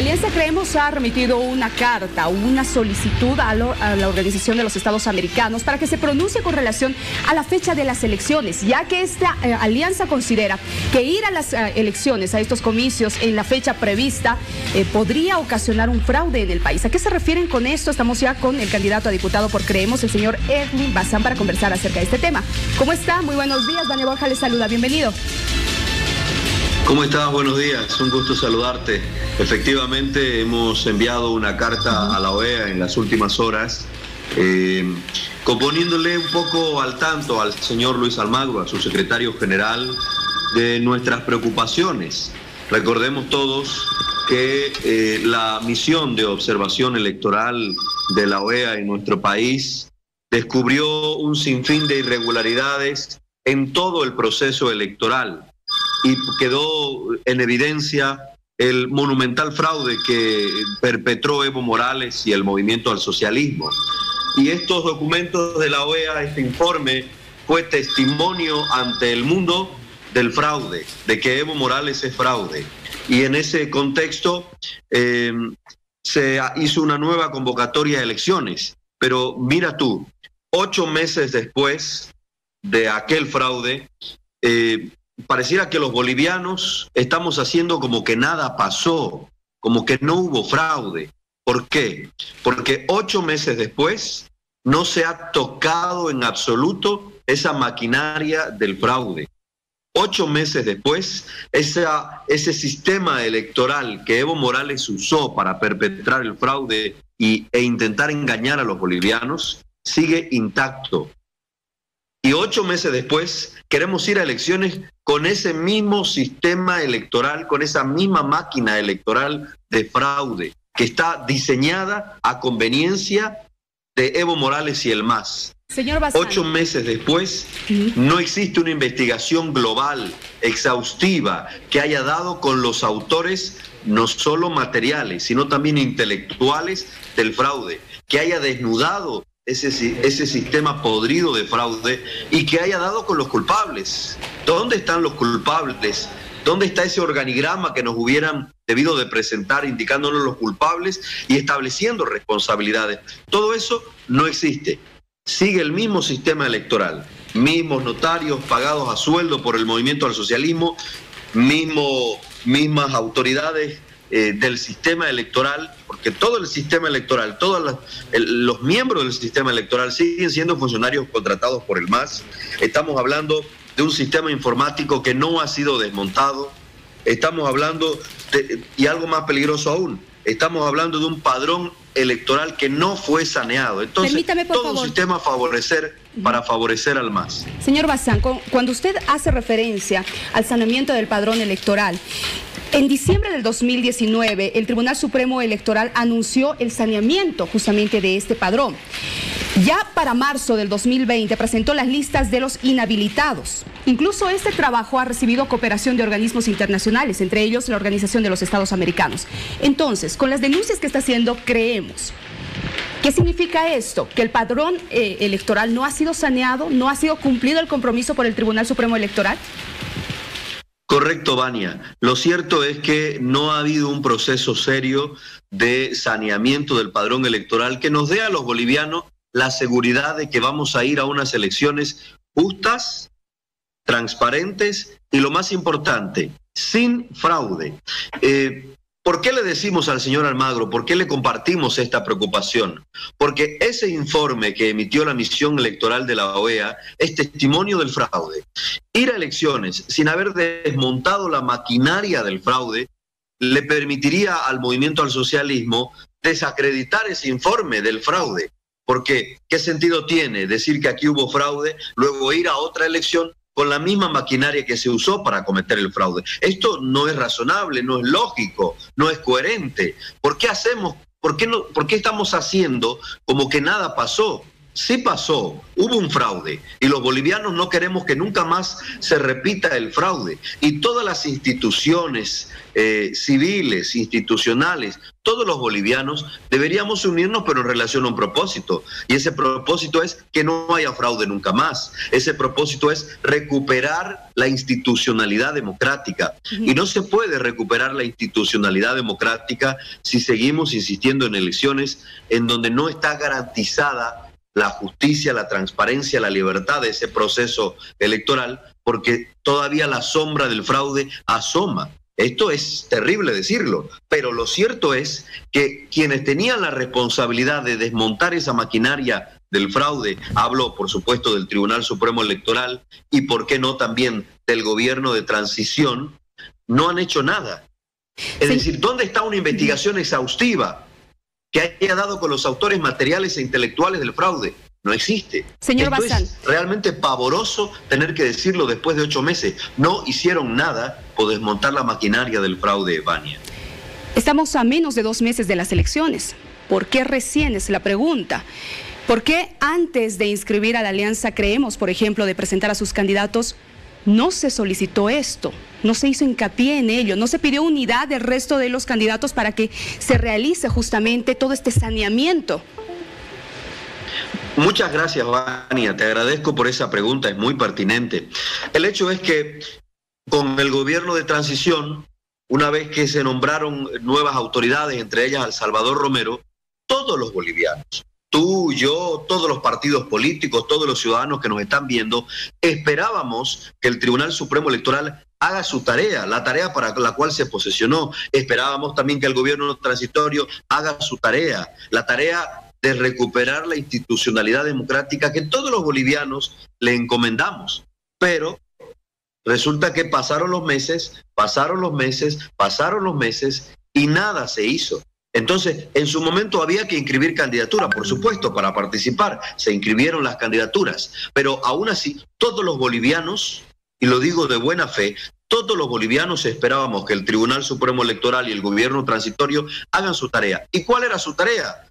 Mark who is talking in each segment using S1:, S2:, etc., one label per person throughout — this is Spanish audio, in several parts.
S1: Alianza Creemos ha remitido una carta, una solicitud a, la Organización de los Estados Americanos para que se pronuncie con relación a la fecha de las elecciones, ya que esta eh, alianza considera que ir a las eh, elecciones, a estos comicios en la fecha prevista, eh, podría ocasionar un fraude en el país. ¿A qué se refieren con esto? Estamos ya con el candidato a diputado por Creemos, el señor Erwin Bazán, para conversar acerca de este tema. ¿Cómo está? Muy buenos días. Daniel Borja le saluda. Bienvenido.
S2: ¿Cómo estás? Buenos días, un gusto saludarte. Efectivamente, hemos enviado una carta a la OEA en las últimas horas, eh, componiéndole un poco al tanto al señor Luis Almagro, a su secretario general, de nuestras preocupaciones. Recordemos todos que eh, la misión de observación electoral de la OEA en nuestro país descubrió un sinfín de irregularidades en todo el proceso electoral y quedó en evidencia el monumental fraude que perpetró Evo Morales y el movimiento al socialismo. Y estos documentos de la OEA, este informe, fue testimonio ante el mundo del fraude, de que Evo Morales es fraude. Y en ese contexto eh, se hizo una nueva convocatoria de elecciones. Pero mira tú, ocho meses después de aquel fraude, eh, pareciera que los bolivianos estamos haciendo como que nada pasó, como que no hubo fraude. ¿Por qué? Porque ocho meses después no se ha tocado en absoluto esa maquinaria del fraude. Ocho meses después, esa, ese sistema electoral que Evo Morales usó para perpetrar el fraude y, e intentar engañar a los bolivianos sigue intacto. Y ocho meses después queremos ir a elecciones con ese mismo sistema electoral, con esa misma máquina electoral de fraude que está diseñada a conveniencia de Evo Morales y el MAS. Señor Ocho meses después, no existe una investigación global, exhaustiva, que haya dado con los autores no solo materiales, sino también intelectuales del fraude, que haya desnudado ese, ese sistema podrido de fraude y que haya dado con los culpables. ¿Dónde están los culpables? ¿Dónde está ese organigrama que nos hubieran debido de presentar indicándonos los culpables y estableciendo responsabilidades? Todo eso no existe. Sigue el mismo sistema electoral, mismos notarios pagados a sueldo por el movimiento al socialismo, mismo, mismas autoridades eh, del sistema electoral, porque todo el sistema electoral, todos los, miembros del sistema electoral siguen siendo funcionarios contratados por el MAS. Estamos hablando de un sistema informático que no ha sido desmontado. Estamos hablando, y algo más peligroso aún, estamos hablando de un padrón electoral que no fue saneado. Entonces, todo un sistema favorecer para favorecer al MAS.
S1: Señor Bazán, cuando usted hace referencia al saneamiento del padrón electoral, en diciembre del 2019, el Tribunal Supremo Electoral anunció el saneamiento justamente de este padrón. Ya para marzo del 2020 presentó las listas de los inhabilitados. Incluso este trabajo ha recibido cooperación de organismos internacionales, entre ellos la Organización de los Estados Americanos. Entonces, con las denuncias que está haciendo, creemos. ¿Qué significa esto? Que el padrón eh, electoral no ha sido saneado, no ha sido cumplido el compromiso por el Tribunal Supremo Electoral.
S2: Correcto, Vania. Lo cierto es que no ha habido un proceso serio de saneamiento del padrón electoral que nos dé a los bolivianos la seguridad de que vamos a ir a unas elecciones justas, transparentes y lo más importante, sin fraude. Eh, ¿Por qué le decimos al señor Almagro, por qué le compartimos esta preocupación? Porque ese informe que emitió la misión electoral de la OEA es testimonio del fraude. Ir a elecciones sin haber desmontado la maquinaria del fraude le permitiría al movimiento al socialismo desacreditar ese informe del fraude. Porque, ¿qué sentido tiene decir que aquí hubo fraude, luego ir a otra elección con la misma maquinaria que se usó para cometer el fraude. Esto no es razonable, no es lógico, no es coherente. ¿Por qué hacemos, por qué, no, por qué estamos haciendo como que nada pasó? sí pasó, hubo un fraude y los bolivianos no queremos que nunca más se repita el fraude. Y todas las instituciones eh, civiles, institucionales, todos los bolivianos deberíamos unirnos pero en relación a un propósito. Y ese propósito es que no haya fraude nunca más. Ese propósito es recuperar la institucionalidad democrática. Y no se puede recuperar la institucionalidad democrática si seguimos insistiendo en elecciones en donde no está garantizada la justicia, la transparencia, la libertad de ese proceso electoral, porque todavía la sombra del fraude asoma. Esto es terrible decirlo, pero lo cierto es que quienes tenían la responsabilidad de desmontar esa maquinaria del fraude, hablo por supuesto del Tribunal Supremo Electoral y por qué no también del gobierno de transición, no han hecho nada. Es decir, ¿dónde está una investigación exhaustiva? que haya dado con los autores materiales e intelectuales del fraude. No existe.
S1: Señor Esto
S2: Es realmente pavoroso tener que decirlo después de ocho meses. No hicieron nada por desmontar la maquinaria del fraude, Vania.
S1: Estamos a menos de dos meses de las elecciones. ¿Por qué recién es la pregunta? ¿Por qué antes de inscribir a la alianza creemos, por ejemplo, de presentar a sus candidatos, no se solicitó esto, no se hizo hincapié en ello, no se pidió unidad del resto de los candidatos para que se realice justamente todo este saneamiento.
S2: Muchas gracias, Vania. Te agradezco por esa pregunta, es muy pertinente. El hecho es que con el gobierno de transición, una vez que se nombraron nuevas autoridades, entre ellas al Salvador Romero, todos los bolivianos, tú, yo, todos los partidos políticos, todos los ciudadanos que nos están viendo, esperábamos que el Tribunal Supremo Electoral haga su tarea, la tarea para la cual se posesionó. Esperábamos también que el gobierno transitorio haga su tarea, la tarea de recuperar la institucionalidad democrática que todos los bolivianos le encomendamos. Pero resulta que pasaron los meses, pasaron los meses, pasaron los meses y nada se hizo. Entonces, en su momento había que inscribir candidatura, por supuesto, para participar. Se inscribieron las candidaturas, pero aún así, todos los bolivianos, y lo digo de buena fe, todos los bolivianos esperábamos que el Tribunal Supremo Electoral y el gobierno transitorio hagan su tarea. ¿Y cuál era su tarea?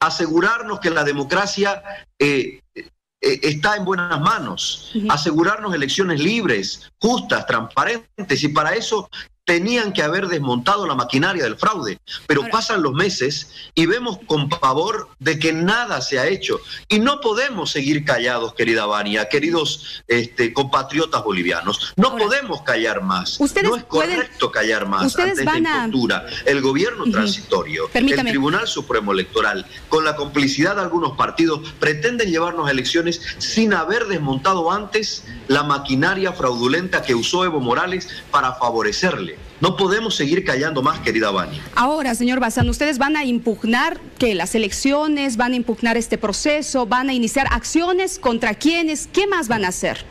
S2: Asegurarnos que la democracia eh, eh, está en buenas manos, asegurarnos elecciones libres, justas, transparentes, y para eso tenían que haber desmontado la maquinaria del fraude, pero pasan los meses y vemos con pavor de que nada se ha hecho. Y no podemos seguir callados, querida Vania, queridos este, compatriotas bolivianos. No podemos callar más. No es correcto callar más
S1: ante esta
S2: impostura. El gobierno transitorio, el Tribunal Supremo Electoral, con la complicidad de algunos partidos, pretenden llevarnos a elecciones sin haber desmontado antes la maquinaria fraudulenta que usó Evo Morales para favorecerle. No podemos seguir callando más, querida Vani.
S1: Ahora, señor Bazán, ustedes van a impugnar que las elecciones, van a impugnar este proceso, van a iniciar acciones contra quiénes, ¿qué más van a hacer?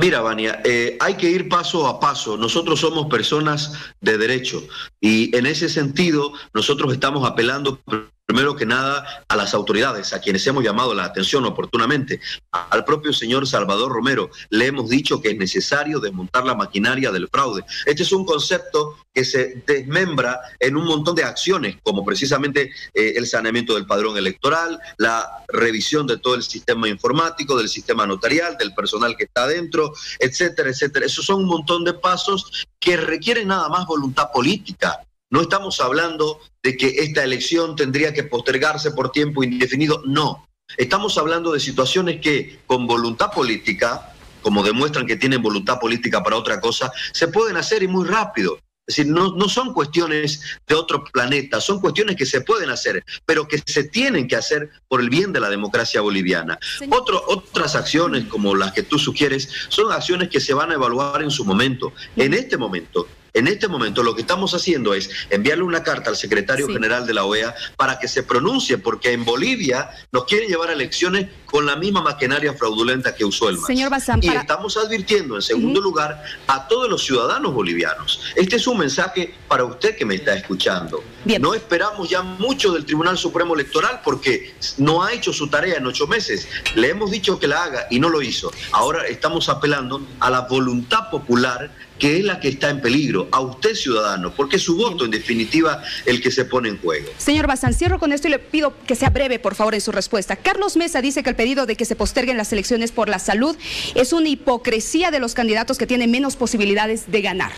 S2: Mira, Vania, eh, hay que ir paso a paso. Nosotros somos personas de derecho y en ese sentido nosotros estamos apelando primero que nada a las autoridades, a quienes hemos llamado la atención oportunamente. Al propio señor Salvador Romero le hemos dicho que es necesario desmontar la maquinaria del fraude. Este es un concepto que se desmembra en un montón de acciones, como precisamente eh, el saneamiento del padrón electoral, la revisión de todo el sistema informático, del sistema notarial, del personal que está adentro, etcétera, etcétera. Esos son un montón de pasos que requieren nada más voluntad política. No estamos hablando de que esta elección tendría que postergarse por tiempo indefinido, no. Estamos hablando de situaciones que con voluntad política, como demuestran que tienen voluntad política para otra cosa, se pueden hacer y muy rápido. Es decir, no, no, son cuestiones de otro planeta, son cuestiones que se pueden hacer, pero que se tienen que hacer por el bien de la democracia boliviana. otras acciones, como las que tú sugieres, son acciones que se van a evaluar en su momento. En este momento, en este momento lo que estamos haciendo es enviarle una carta al secretario general de la OEA para que se pronuncie, porque en Bolivia nos quieren llevar a elecciones con la misma maquinaria fraudulenta que usó el MAS.
S1: Señor
S2: y estamos advirtiendo, en segundo lugar, a todos los ciudadanos bolivianos. Este es un mensaje para usted que me está escuchando. No esperamos ya mucho del Tribunal Supremo Electoral porque no ha hecho su tarea en ocho meses. Le hemos dicho que la haga y no lo hizo. Ahora estamos apelando a la voluntad popular que es la que está en peligro, a usted ciudadano, porque es su voto en definitiva el que se pone en juego.
S1: Señor Bazán, cierro con esto y le pido que sea breve, por favor, en su respuesta. Carlos Mesa dice que el pedido de que se posterguen las elecciones por la salud es una hipocresía de los candidatos que tienen menos posibilidades de ganar.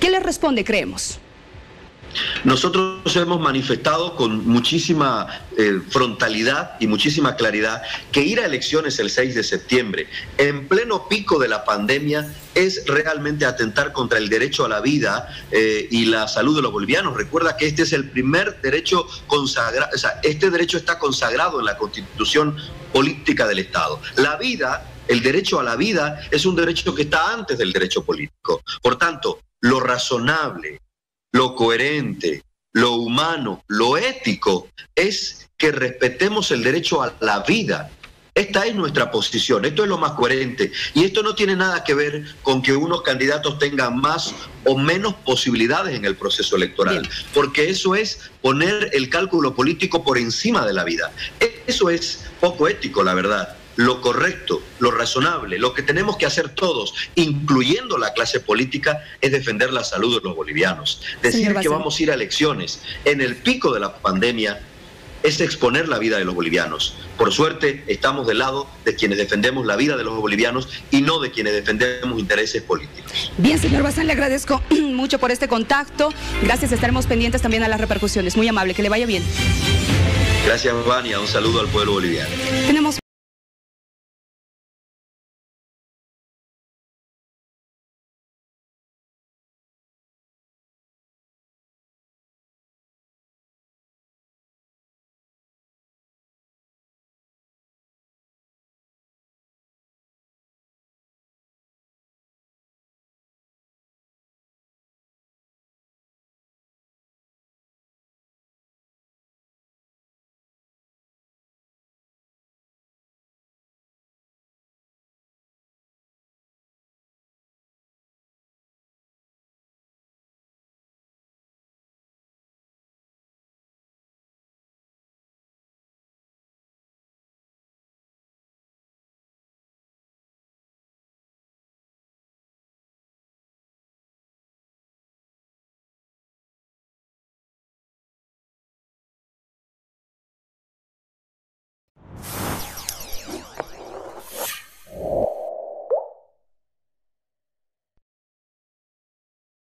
S1: ¿Qué le responde, creemos?
S2: Nosotros hemos manifestado con muchísima eh, frontalidad y muchísima claridad que ir a elecciones el 6 de septiembre, en pleno pico de la pandemia, es realmente atentar contra el derecho a la vida eh, y la salud de los bolivianos. Recuerda que este es el primer derecho consagrado, o sea, este derecho está consagrado en la constitución política del Estado. La vida el derecho a la vida es un derecho que está antes del derecho político. Por tanto, lo razonable, lo coherente, lo humano, lo ético, es que respetemos el derecho a la vida. Esta es nuestra posición, esto es lo más coherente. Y esto no tiene nada que ver con que unos candidatos tengan más o menos posibilidades en el proceso electoral, porque eso es poner el cálculo político por encima de la vida. Eso es poco ético, la verdad lo correcto, lo razonable, lo que tenemos que hacer todos, incluyendo la clase política, es defender la salud de los bolivianos. Decir que vamos a ir a elecciones en el pico de la pandemia es exponer la vida de los bolivianos. Por suerte, estamos del lado de quienes defendemos la vida de los bolivianos y no de quienes defendemos intereses políticos.
S1: Bien, señor Bazán, le agradezco mucho por este contacto. Gracias, estaremos pendientes también a las repercusiones. Muy amable, que le vaya bien.
S2: Gracias, Vania. Un saludo al pueblo boliviano.
S1: Tenemos